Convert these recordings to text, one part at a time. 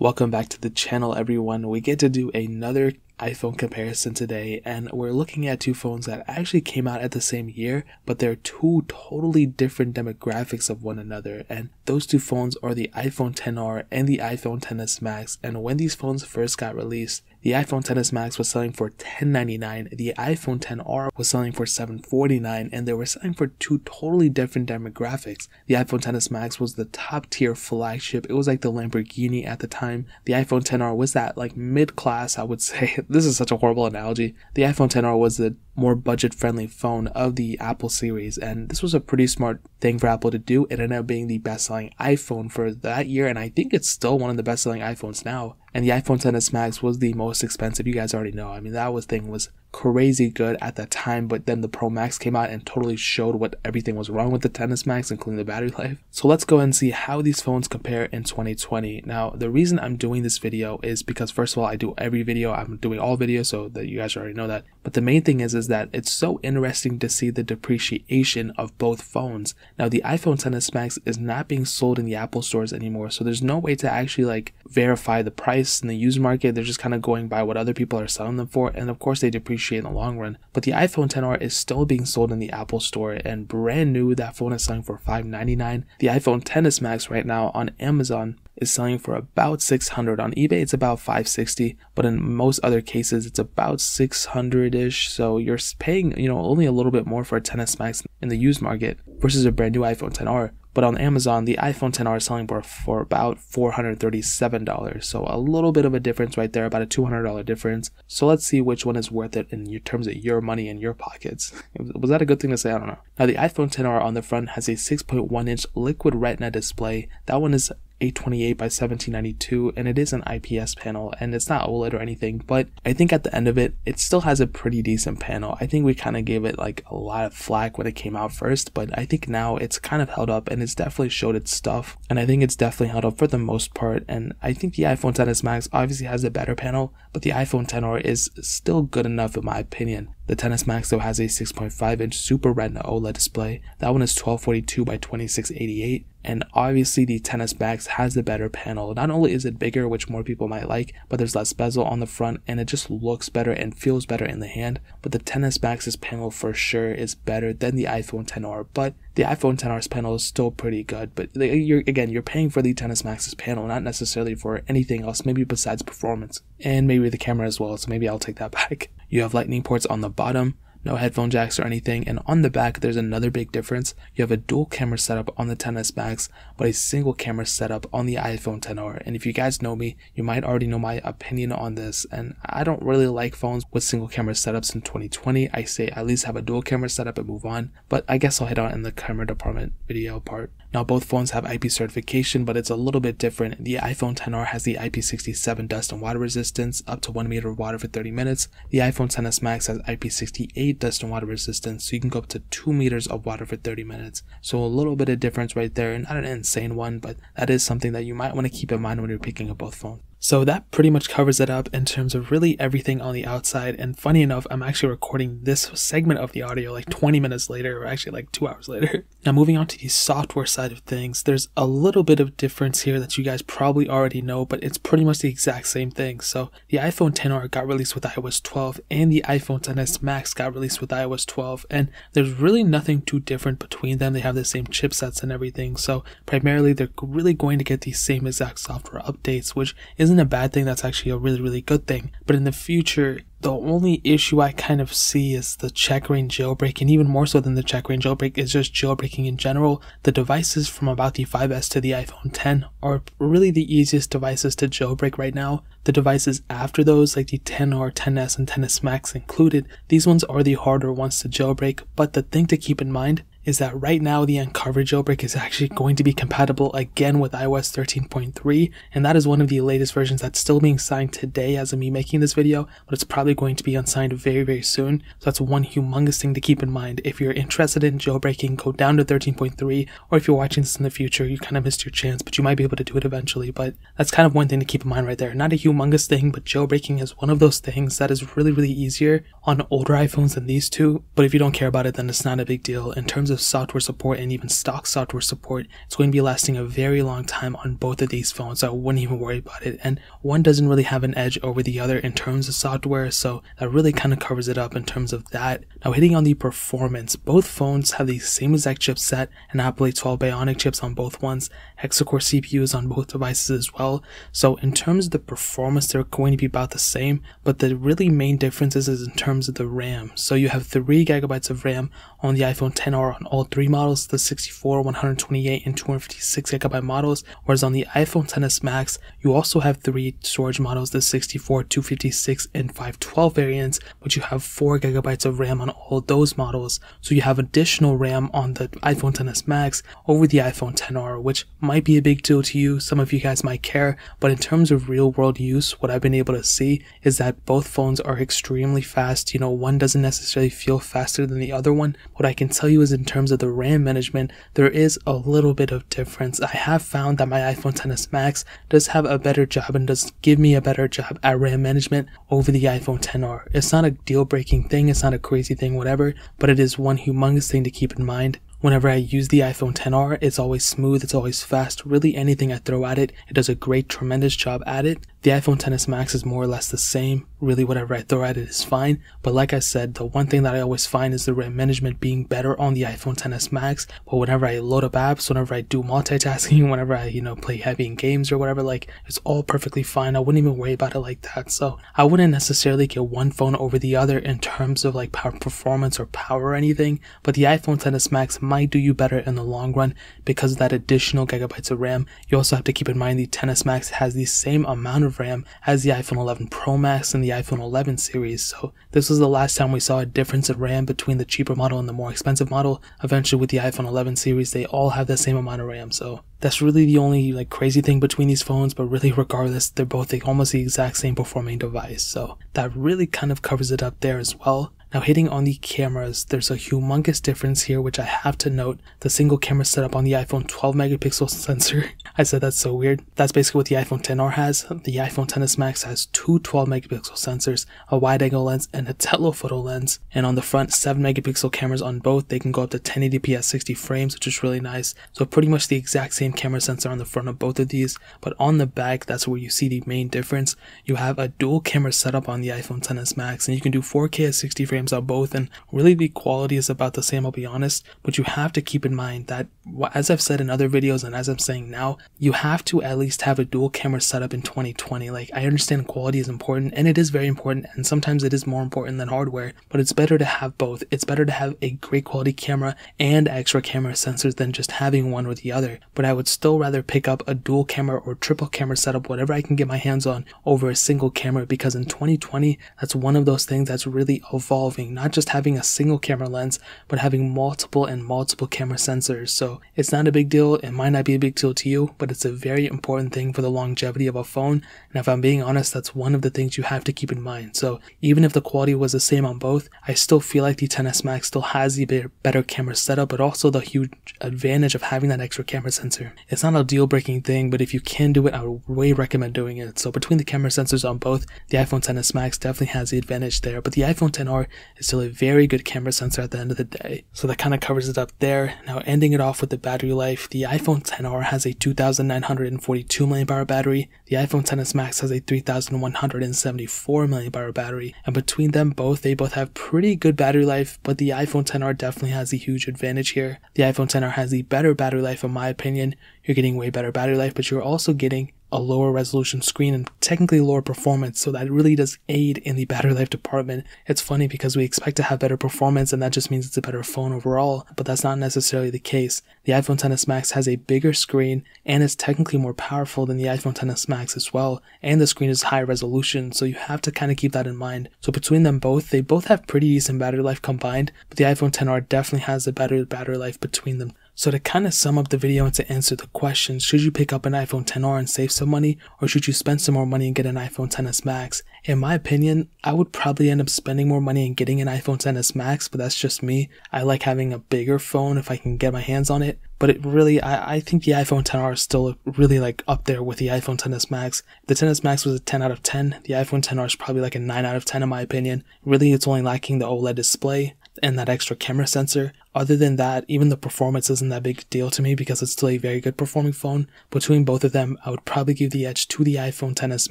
Welcome back to the channel everyone. We get to do another iPhone comparison today and we're looking at two phones that actually came out at the same year but they're two totally different demographics of one another and those two phones are the iPhone 10R and the iPhone 10s Max and when these phones first got released the iPhone 10s Max was selling for 1099, the iPhone 10R was selling for 749, and they were selling for two totally different demographics. The iPhone 10s Max was the top tier flagship, it was like the Lamborghini at the time. The iPhone 10R was that like mid class, I would say. This is such a horrible analogy. The iPhone 10R was the more budget friendly phone of the Apple series, and this was a pretty smart thing for Apple to do. It ended up being the best selling iPhone for that year, and I think it's still one of the best selling iPhones now. And the iPhone 10s Max was the most expensive. You guys already know. I mean, that was thing was crazy good at that time, but then the Pro Max came out and totally showed what everything was wrong with the 10s Max, including the battery life. So let's go and see how these phones compare in 2020. Now, the reason I'm doing this video is because first of all, I do every video. I'm doing all videos, so that you guys already know that. But the main thing is, is that it's so interesting to see the depreciation of both phones. Now, the iPhone 10s Max is not being sold in the Apple stores anymore, so there's no way to actually like verify the price in the used market. They're just kind of going by what other people are selling them for, and of course they depreciate in the long run. But the iPhone 10R is still being sold in the Apple store, and brand new, that phone is selling for 599. The iPhone 10s Max right now on Amazon is selling for about 600. on ebay it's about 560, but in most other cases it's about 600-ish. so you're paying you know only a little bit more for a 10s max in the used market versus a brand new iphone 10r but on Amazon, the iPhone 10R is selling for, for about $437. So a little bit of a difference right there, about a $200 difference. So let's see which one is worth it in terms of your money in your pockets. Was that a good thing to say? I don't know. Now the iPhone 10R on the front has a 6.1 inch liquid retina display. That one is 828 by 1792 and it is an IPS panel and it's not OLED or anything but I think at the end of it it still has a pretty decent panel. I think we kind of gave it like a lot of flack when it came out first but I think now it's kind of held up and it's definitely showed its stuff and I think it's definitely held up for the most part and I think the iPhone 10s Max obviously has a better panel but the iPhone 10R is still good enough in my opinion the 10s Max though has a 6.5 inch Super Retina OLED display. That one is 1242 by 2688 and obviously the 10s Max has the better panel. Not only is it bigger, which more people might like, but there's less bezel on the front and it just looks better and feels better in the hand. But the 10s Max's panel for sure is better than the iPhone 10R, but the iPhone 10R's panel is still pretty good. But you're again, you're paying for the 10s Max's panel, not necessarily for anything else, maybe besides performance and maybe the camera as well. So maybe I'll take that back. You have lightning ports on the bottom, no headphone jacks or anything, and on the back there's another big difference. You have a dual camera setup on the 10s Max, but a single camera setup on the iPhone 10R. And if you guys know me, you might already know my opinion on this, and I don't really like phones with single camera setups in 2020. I say at least have a dual camera setup and move on, but I guess I'll hit on in the camera department video part. Now both phones have IP certification, but it's a little bit different. The iPhone 10R has the IP67 dust and water resistance, up to 1 meter of water for 30 minutes. The iPhone 10s Max has IP68 dust and water resistance, so you can go up to 2 meters of water for 30 minutes. So a little bit of difference right there, not an insane one, but that is something that you might want to keep in mind when you're picking up both phones. So that pretty much covers it up in terms of really everything on the outside. And funny enough, I'm actually recording this segment of the audio like 20 minutes later, or actually like two hours later. Now, moving on to the software side of things, there's a little bit of difference here that you guys probably already know, but it's pretty much the exact same thing. So the iPhone 10R got released with iOS 12, and the iPhone 10s Max got released with iOS 12, and there's really nothing too different between them. They have the same chipsets and everything. So primarily, they're really going to get the same exact software updates, which is isn't a bad thing, that's actually a really, really good thing. But in the future, the only issue I kind of see is the checkra1n jailbreak, and even more so than the checkra1n jailbreak is just jailbreaking in general. The devices from about the 5S to the iPhone 10 are really the easiest devices to jailbreak right now. The devices after those, like the 10R, 10S, and 10S Max included, these ones are the harder ones to jailbreak. But the thing to keep in mind is that right now the unc0ver jailbreak is actually going to be compatible again with iOS 13.3, and that is one of the latest versions that's still being signed today as of me making this video, but it's probably going to be unsigned very, very soon. So that's one humongous thing to keep in mind. If you're interested in jailbreaking, go down to 13.3, or if you're watching this in the future, you kind of missed your chance, but you might be able to do it eventually. But that's kind of one thing to keep in mind right there. Not a humongous thing, but jailbreaking is one of those things that is really, really easier on older iPhones than these two. But if you don't care about it, then it's not a big deal. In terms of of software support and even stock software support, it's going to be lasting a very long time on both of these phones. So I wouldn't even worry about it. And one doesn't really have an edge over the other in terms of software, so that really kind of covers it up in terms of that. Now hitting on the performance, both phones have the same exact chipset and Apple A12 Bionic chips on both ones, hexa-core CPUs on both devices as well. So in terms of the performance, they're going to be about the same, but the really main differences is in terms of the RAM. So you have 3 gigabytes of RAM on the iPhone 10R on all three models, the 64, 128, and 256 gigabyte models, whereas on the iPhone XS Max, you also have three storage models, the 64, 256, and 512 variants, but you have 4 gigabytes of RAM on all those models. So you have additional RAM on the iPhone XS Max over the iPhone 10R, which might be a big deal to you. Some of you guys might care, but in terms of real world use, what I've been able to see is that both phones are extremely fast. You know, one doesn't necessarily feel faster than the other one. What I can tell you is in terms of the RAM management, there is a little bit of difference. I have found that my iPhone XS Max does have a better job and does give me a better job at RAM management over the iPhone 10R. It's not a deal breaking thing, it's not a crazy thing, whatever, but it is one humongous thing to keep in mind. Whenever I use the iPhone 10R, it's always smooth, it's always fast. Really, anything I throw at it, it does a great, tremendous job at it. The iPhone XS Max is more or less the same. Really, whatever I throw at it is fine. But like I said, the one thing that I always find is the RAM management being better on the iPhone XS Max. But whenever I load up apps, whenever I do multitasking, whenever I, you know, play heavy in games or whatever, like, it's all perfectly fine. I wouldn't even worry about it like that. So I wouldn't necessarily get one phone over the other in terms of like power performance or power or anything. But the iPhone XS Max might do you better in the long run because of that additional gigabytes of RAM. You also have to keep in mind the XS Max has the same amount of of RAM as the iPhone 11 Pro Max and the iPhone 11 series, so this was the last time we saw a difference in RAM between the cheaper model and the more expensive model. Eventually with the iPhone 11 series, they all have the same amount of RAM, so that's really the only like crazy thing between these phones, but really regardless, they're both like, almost the exact same performing device, so that really kind of covers it up there as well. Now hitting on the cameras, there's a humongous difference here which I have to note. The single camera setup on the iPhone 12 megapixel sensor. I said that's so weird. That's basically what the iPhone 10R has. The iPhone XS Max has two 12 megapixel sensors, a wide angle lens and a telephoto lens. And on the front, 7 megapixel cameras on both. They can go up to 1080p at 60 frames, which is really nice. So pretty much the exact same camera sensor on the front of both of these. But on the back, that's where you see the main difference. You have a dual camera setup on the iPhone XS Max and you can do 4K at 60 frames frames both, and really the quality is about the same, I'll be honest. But you have to keep in mind that, as I've said in other videos and as I'm saying now, you have to at least have a dual camera setup in 2020. Like, I understand quality is important, and it is very important, and sometimes it is more important than hardware, but it's better to have both. It's better to have a great quality camera and extra camera sensors than just having one or the other. But I would still rather pick up a dual camera or triple camera setup, whatever I can get my hands on, over a single camera because in 2020, that's one of those things that's really evolved evolving, not just having a single camera lens, but having multiple and multiple camera sensors. So it's not a big deal. It might not be a big deal to you, but it's a very important thing for the longevity of a phone. And if I'm being honest, that's one of the things you have to keep in mind. So even if the quality was the same on both, I still feel like the XS Max still has the better camera setup, but also the huge advantage of having that extra camera sensor. It's not a deal breaking thing, but if you can do it, I would way recommend doing it. So between the camera sensors on both, the iPhone XS Max definitely has the advantage there, but the iPhone 10R is still a very good camera sensor at the end of the day. So that kind of covers it up there. Now ending it off with the battery life, the iPhone 10R has a 2942 mAh battery, the iPhone XS Max has a 3174 mAh battery, and between them both, they both have pretty good battery life, but the iPhone 10R definitely has a huge advantage here. The iPhone 10R has the better battery life in my opinion. You're getting way better battery life, but you're also getting a lower resolution screen and technically lower performance, so that really does aid in the battery life department. It's funny because we expect to have better performance and that just means it's a better phone overall, but that's not necessarily the case. The iPhone XS Max has a bigger screen and is technically more powerful than the iPhone XS Max as well, and the screen is high resolution, so you have to kind of keep that in mind. So between them both, they both have pretty decent battery life combined, but the iPhone XR definitely has a better battery life between them. So to kind of sum up the video and to answer the question, should you pick up an iPhone 10R and save some money, or should you spend some more money and get an iPhone 10s Max? In my opinion, I would probably end up spending more money and getting an iPhone 10s Max, but that's just me. I like having a bigger phone if I can get my hands on it. But it really, I, I think the iPhone 10R is still really like up there with the iPhone 10s Max. The 10s Max was a 10 out of 10. The iPhone 10R is probably like a 9 out of 10 in my opinion. Really, it's only lacking the OLED display. And that extra camera sensor. Other than that, even the performance isn't that big deal to me because it's still a very good performing phone. Between both of them, I would probably give the edge to the iPhone 10s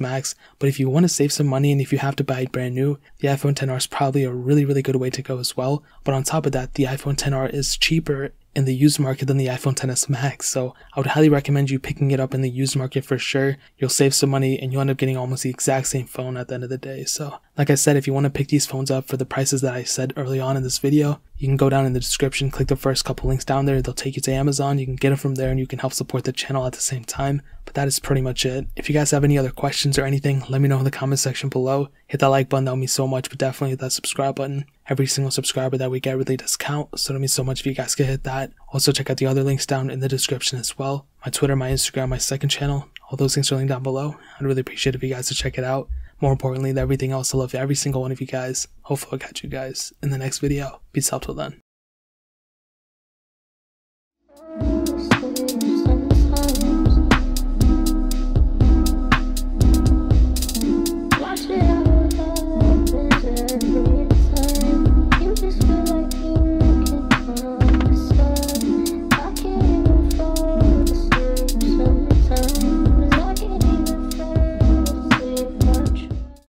Max. But if you want to save some money and if you have to buy it brand new, the iPhone 10R is probably a really, really good way to go as well. But on top of that, the iPhone 10R is cheaper in the used market than the iPhone 10s Max. So I would highly recommend you picking it up in the used market for sure. You'll save some money and you'll end up getting almost the exact same phone at the end of the day. So like I said, if you want to pick these phones up for the prices that I said early on in this video, you can go down in the description, click the first couple links down there. They'll take you to Amazon. You can get it from there and you can help support the channel at the same time. But that is pretty much it. If you guys have any other questions or anything, let me know in the comment section below. Hit that like button, that would mean so much, but definitely hit that subscribe button. Every single subscriber that we get really does count, so it means so much if you guys could hit that. Also check out the other links down in the description as well. My Twitter, my Instagram, my second channel, all those links are linked down below. I'd really appreciate if you guys to check it out. More importantly than everything else, I love every single one of you guys. Hopefully I'll catch you guys in the next video. Peace out till then.